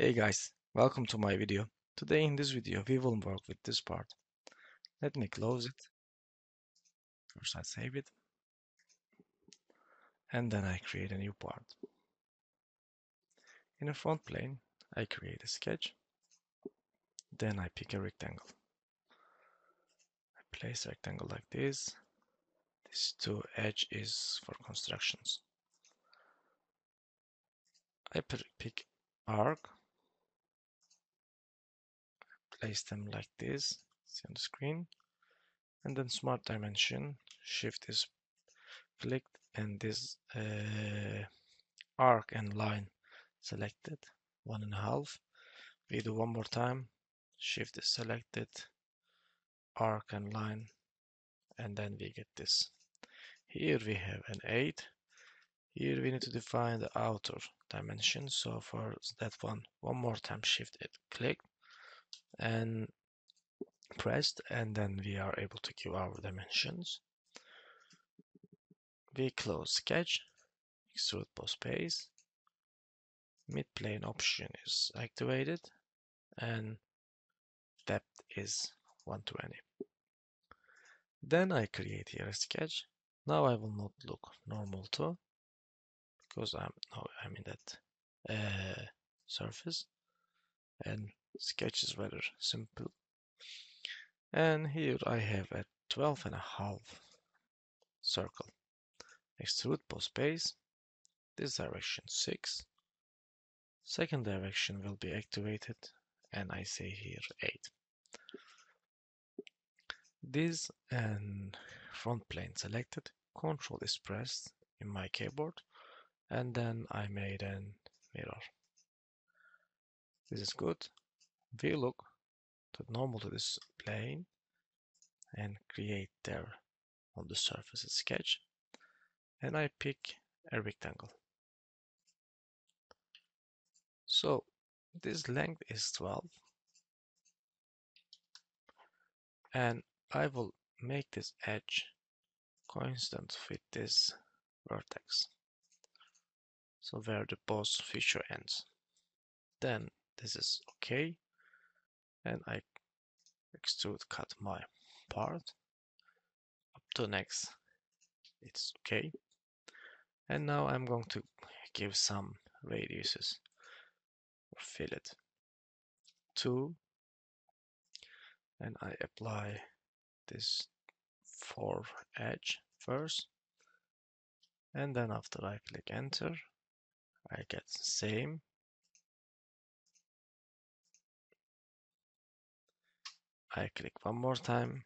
Hey guys, welcome to my video. Today in this video we will work with this part. Let me close it. First I save it. And then I create a new part. In a front plane I create a sketch. Then I pick a rectangle. I place a rectangle like this. This two edge is for constructions. I pick arc place them like this, see on the screen. And then smart dimension, shift is clicked and this uh, arc and line selected, one and a half. We do one more time, shift is selected, arc and line, and then we get this. Here we have an 8. Here we need to define the outer dimension. So for that one, one more time shift it click and pressed and then we are able to give our dimensions. We close sketch, extrude boss base, mid-plane option is activated and depth is 120. Then I create here a sketch. Now I will not look normal too because I'm now I'm in that uh, surface and sketch is rather simple. And here I have a 12 and a half circle. Extrude boss base, this direction 6. Second direction will be activated and I say here 8. This and front plane selected, Control is pressed in my keyboard and then I made a mirror. This is good we look to normal to this plane and create there on the surface a sketch and I pick a rectangle. So this length is 12 and I will make this edge coincident with this vertex. So where the boss feature ends. Then this is okay and I extrude cut my part. Up to next. It's okay. And now I'm going to give some radiuses or fillet. 2 and I apply this for edge first. And then after I click enter I get same I click one more time.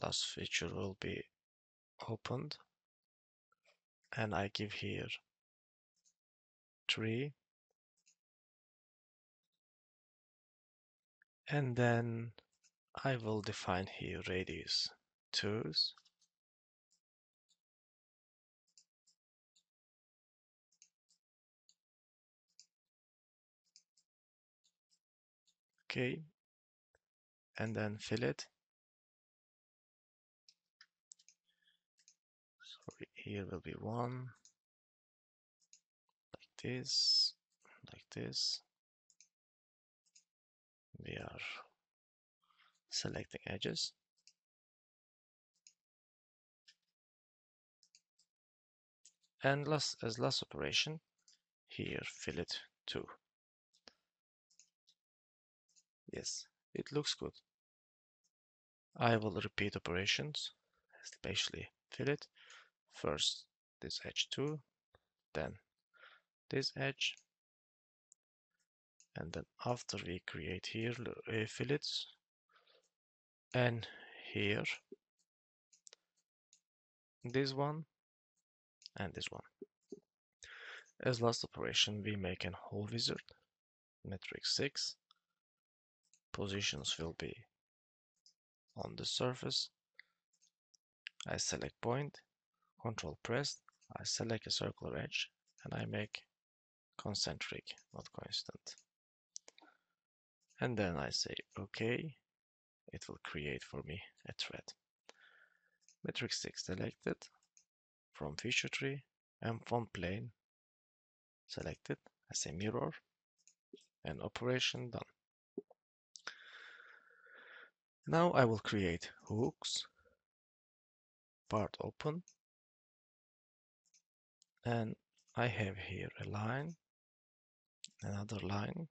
Last feature will be opened. And I give here 3. And then I will define here radius 2's. Okay, and then fillet. So here will be one like this, like this. We are selecting edges. And last as last operation, here fill it too. Yes, it looks good. I will repeat operations, especially fillet. First this edge 2, then this edge, and then after we create here uh, fillets, and here this one and this one. As last operation we make an hole wizard, metric 6, positions will be on the surface. I select point, control pressed, I select a circular edge and I make concentric, not constant. And then I say OK, it will create for me a thread. Metric 6 selected, from feature tree and from plane selected, as a mirror and operation done. Now I will create hooks, part open, and I have here a line, another line,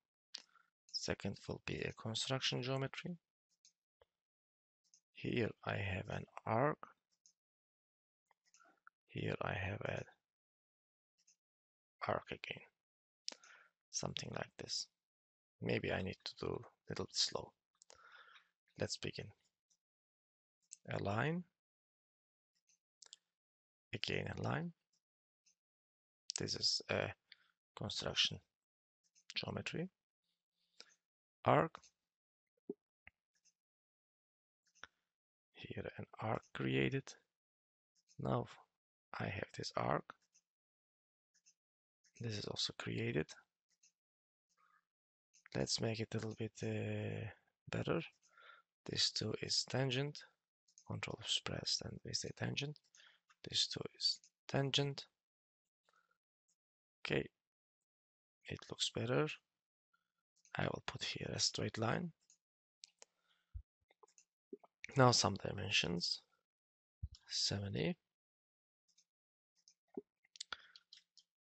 second will be a construction geometry. Here I have an arc, here I have an arc again, something like this. Maybe I need to do a little bit slow. Let's begin. A line, again a line. This is a construction geometry. Arc. Here an arc created. Now I have this arc. This is also created. Let's make it a little bit uh, better. This two is tangent. Control is pressed and we say tangent. This two is tangent. Okay, it looks better. I will put here a straight line. Now some dimensions. 70,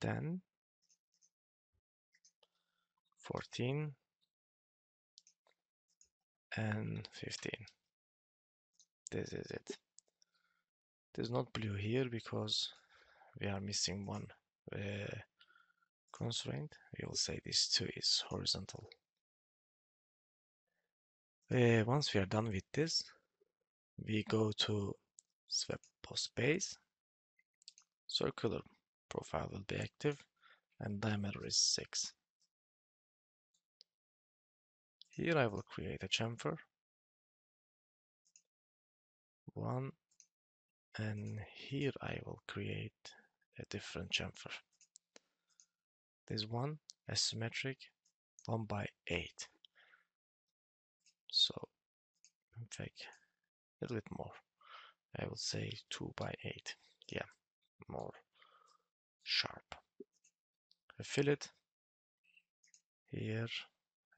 10, 14, and 15. This is it. It is not blue here because we are missing one uh, constraint. We will say this two is horizontal. Uh, once we are done with this, we go to swap boss base. Circular profile will be active and diameter is 6. Here I will create a chamfer. One. And here I will create a different chamfer. This one asymmetric 1 by 8. So in fact a little bit more. I will say 2 by 8. Yeah, more sharp. A fillet here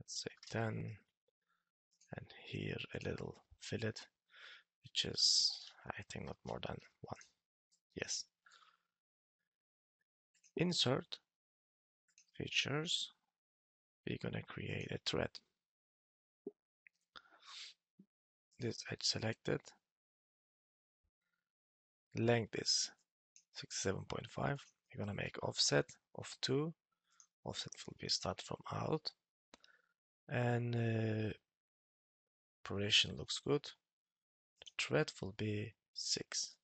let's say 10 and here a little fillet which is I think not more than one. Yes. Insert features. We're gonna create a thread. This edge selected. Length is 67.5 we're gonna make offset of 2 offset will be start from out and uh, operation looks good. The thread will be 6.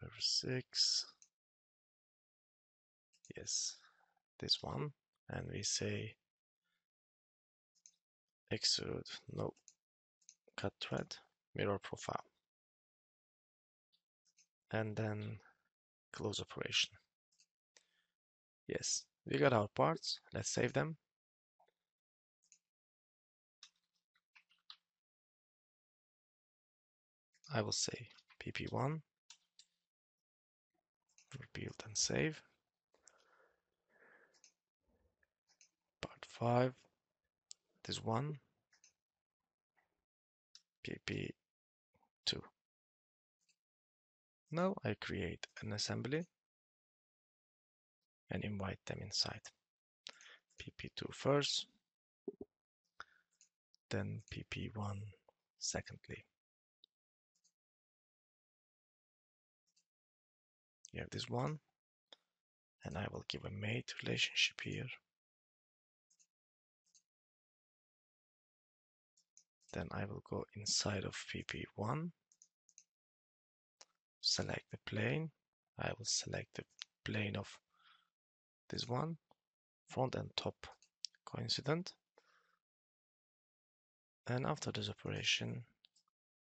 Number 6. Yes, this one. And we say extrude, no, cut thread, mirror profile. And then close operation. Yes, we got our parts. Let's save them. I will say pp1, rebuild and save. Part 5, this one, pp2. Now I create an assembly and invite them inside. pp2 first, then pp1 secondly. You have this one, and I will give a mate relationship here. Then I will go inside of pp1, select the plane. I will select the plane of this one, front and top coincident. And after this operation,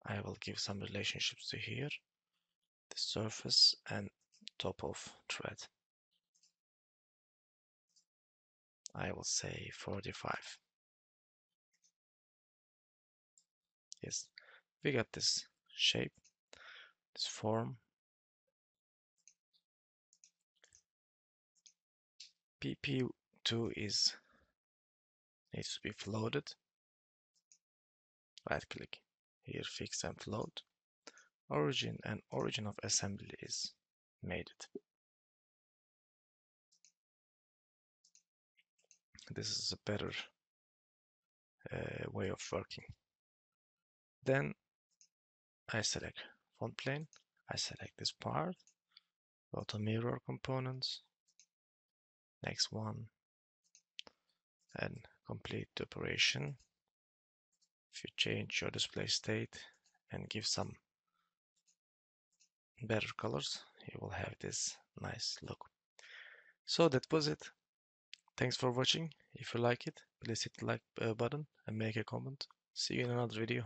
I will give some relationships to here, the surface and top of thread. I will say 45. Yes, we got this shape, this form. PP2 is needs to be floated. Right click here, fix and float. Origin and origin of assembly is made it. This is a better uh, way of working. Then I select front plane, I select this part, go to mirror components, next one, and complete the operation. If you change your display state and give some better colors, you will have this nice look. So that was it. Thanks for watching. If you like it, please hit the like uh, button and make a comment. See you in another video.